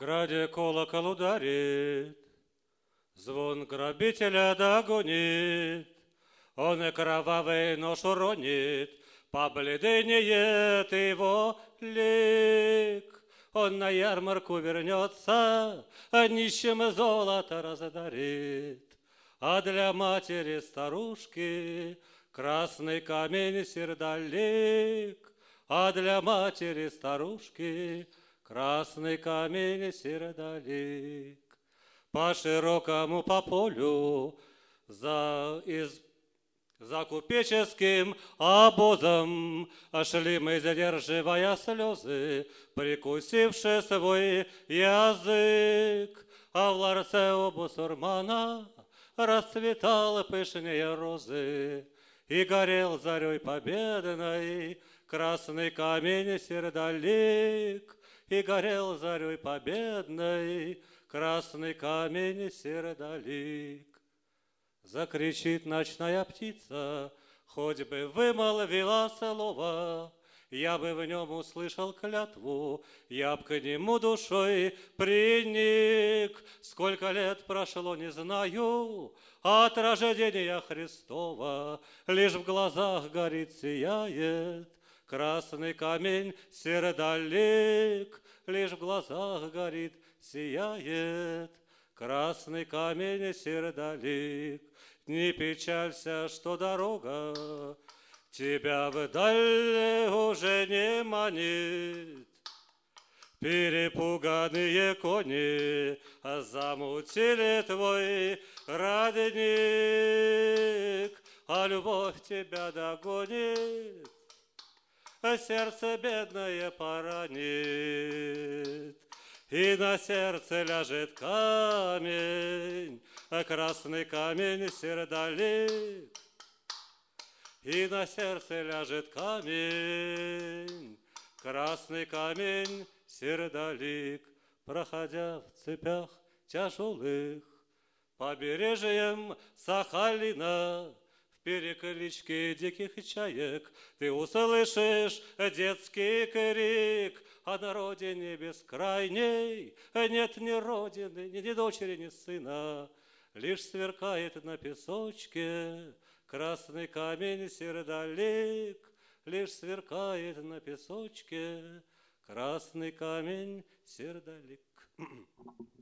граде колокол ударит, Звон грабителя догонит, Он и кровавый нож уронит, Побледнеет его лик. Он на ярмарку вернется, А нищим золото раздарит. А для матери старушки Красный камень сердолик, А для матери старушки Красный камень сердолик. По широкому по полю за, из, за купеческим обозом Шли мы, задерживая слезы, Прикусивши свой язык, А в ларце у бусурмана Расцветала пышнее розы, И горел зарей победной Красный камень сердолик, И горел зарей победной Красный камень сердолик. Закричит ночная птица, Хоть бы вымолвила слово, Я бы в нем услышал клятву, Я б к нему душой приник. Сколько лет прошло, не знаю, От рождения Христова Лишь в глазах горит, сияет Красный камень сердолик, Лишь в глазах горит, сияет красный камень сердолик. Не печалься, что дорога тебя вдаль уже не манит. Перепуганные кони замутили твой родник, а любовь тебя догонит, а сердце бедное поранит. И на сердце ляжет камень, а красный камень сердолик. И на сердце ляжет камень, красный камень сердолик, проходя в цепях тяжелых, побережьем Сахалина, в перекличке диких чаек ты услышишь детский крик, а на родине бескрайней нет ни родины, ни дочери, ни сына. Лишь сверкает на песочке красный камень сердолик, Лишь сверкает на песочке красный камень сердолик.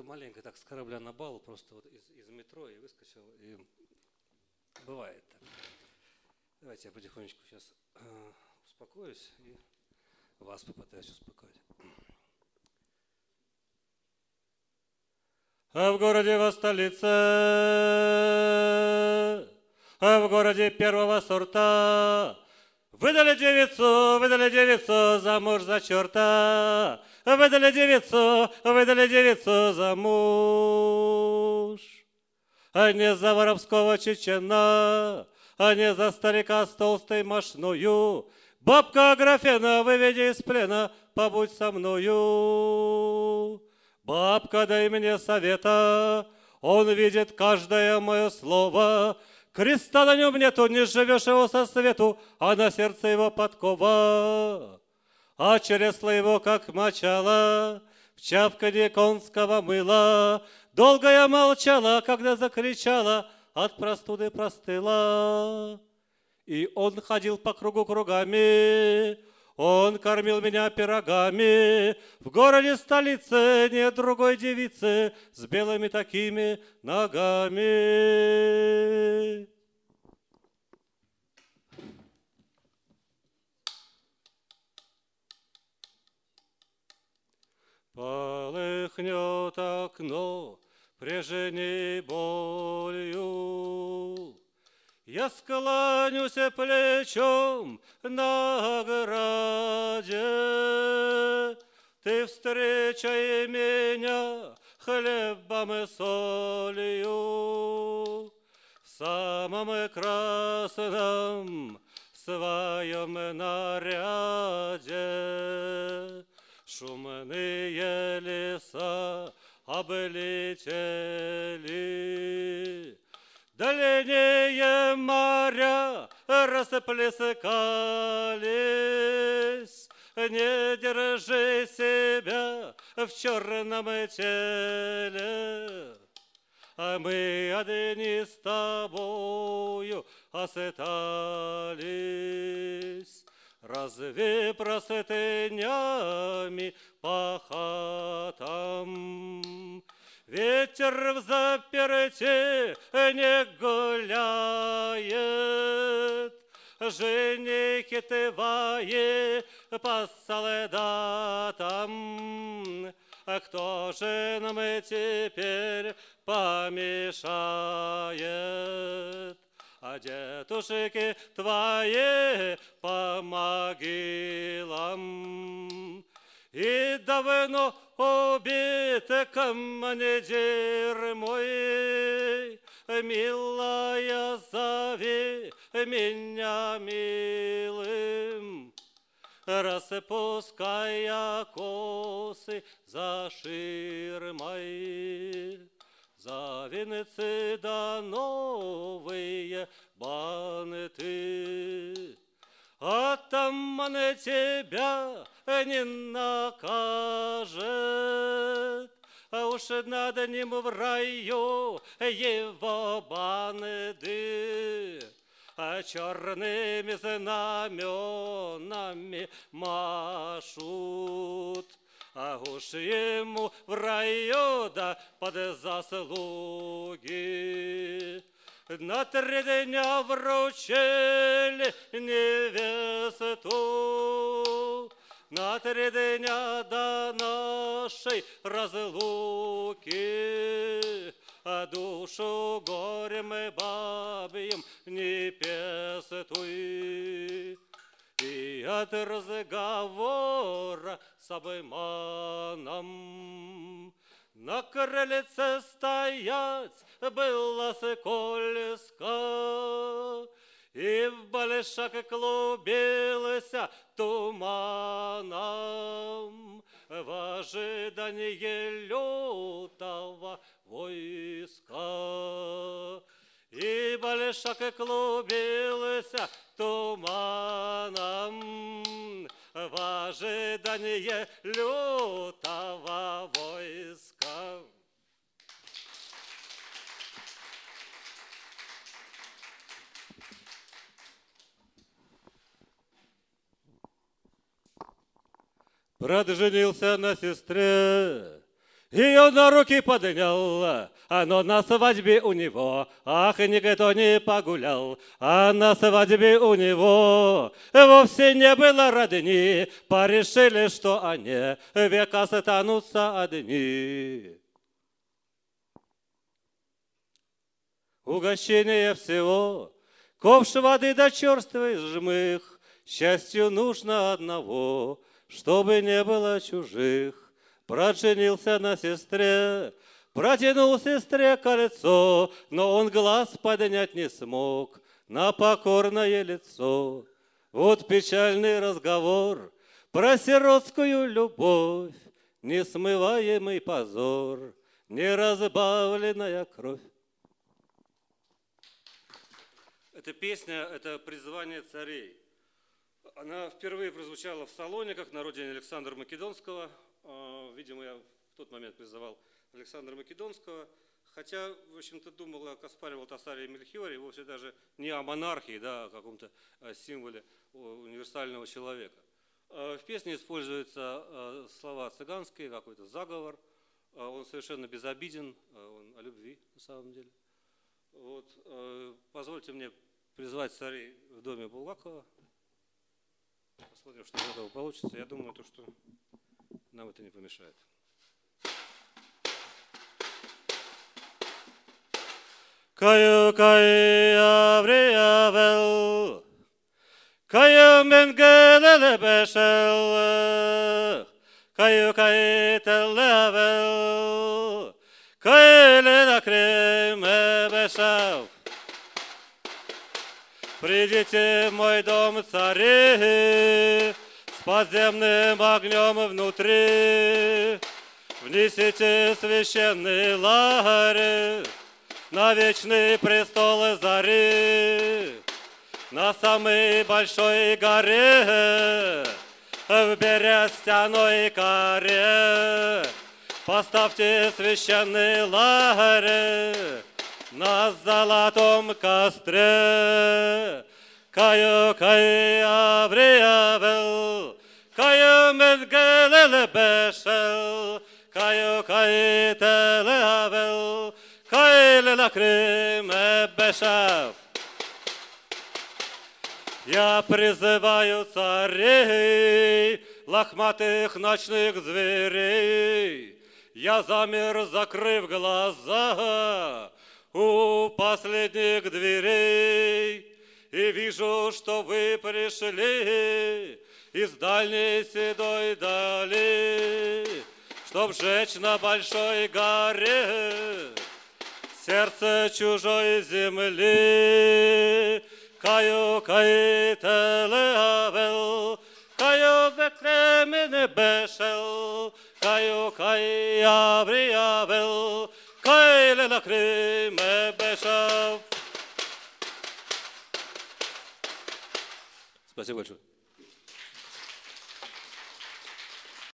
Как-то маленько так с корабля на бал, просто вот из, из метро и выскочил, и бывает так. Давайте я потихонечку сейчас э, успокоюсь и вас попытаюсь успокоить. А в городе во столице, а в городе первого сорта Выдали девицу, выдали девицу замуж за черта. Выдали девицу, выдали девицу замуж. А не за воровского чечена, а не за старика с толстой мошною. Бабка Аграфена, выведи из плена, побудь со мною. Бабка, дай мне совета, он видит каждое мое слово, Креста на нем нету, не живешь его со свету, а на сердце его подкова. А чересло его, как мочало, в чавканье конского мыла. Долго я молчала, когда закричала, от простуды простыла. И он ходил по кругу кругами, он кормил меня пирогами. В городе столице нет другой девицы с белыми такими ногами. Полыхнет окно прежней болью, я склонюсь плечом на ограде, Ты встречай меня хлебом и солью. В самом красном своем наряде Шумные леса облетели. Дальнее моря расплескались, Не держи себя в черном теле. А мы одни с тобою остались. Разве простынями по хатам Ветер в заперти не гуляет, Женихи твои по солдатам. Кто же нам теперь помешает? А дедушки твои по могилам. И давно убит командир мой, Милая, зови меня милым, Распуская косы за ширмой. За венцы да новые банты, а там он тебя не накажет. А уж над ним в раю его банды а черными знаменами машут. А уж ему в раю да под заслуги на три дня вручили невесту. На три дня до нашей разлуки, А душу горем и бабьим не пестуй. И от разговора с обманом на крыльце стоять было скользко, И в большак клубился туманом В ожидании лютого войска. И большак клубился туманом В ожидании лютого войска. Брат женился на сестре, ее на руки поднял, но на свадьбе у него, ах, никто не погулял, а на свадьбе у него вовсе не было родни, порешили, что они века станутся одни. Угощение всего, ковш воды да черствый жмых, счастью нужно одного — чтобы не было чужих. Брат женился на сестре, протянул сестре кольцо, но он глаз поднять не смог на покорное лицо. Вот печальный разговор про сиротскую любовь, несмываемый позор, неразбавленная кровь. Эта песня – это призвание царей. Она впервые прозвучала в Салониках на родине Александра Македонского. А, видимо, я в тот момент призывал Александра Македонского. Хотя, в общем-то, думал о Каспаре Валтасаре и Мельхиоре, вовсе даже не о монархии, да, о каком-то символе универсального человека. А, в песне используются а, слова цыганские, какой-то заговор. Он совершенно безобиден, он о любви на самом деле. Вот, позвольте мне призвать царей в доме Булгакова. Посмотрим, что из этого получится. Я думаю, то, что нам это не помешает. Каю кай авриавел, каю менгелеле бешел, каю кай телевел, кай лена креме бешел. Придите мой дом, цари, с подземным огнем внутри. Внесите священный лагерь на вечный престол зари, на самой большой горе, в берестяной коре. Поставьте священный лагерь на золотом костре. Каю кай авриявел, каю медгелел бешел, каю кай телеавел, кай лелакрим бешев. Я призываю царей, лохматых ночных зверей. Я замер, закрыв глаза у последних дверей. И вижу, что вы пришли из дальней седой дали, Чтоб жечь на большой горе сердце чужой земли. Каю кай телеавел, каю векремене бешел, каю кай лелакриме бешев. Спасибо большое.